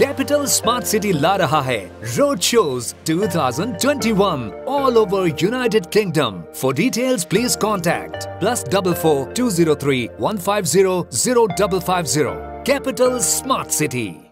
Capital Smart City ला रहा है Road Shows 2021 all over United Kingdom. For details, please contact plus double four two zero three one five zero zero double five zero. Capital Smart City.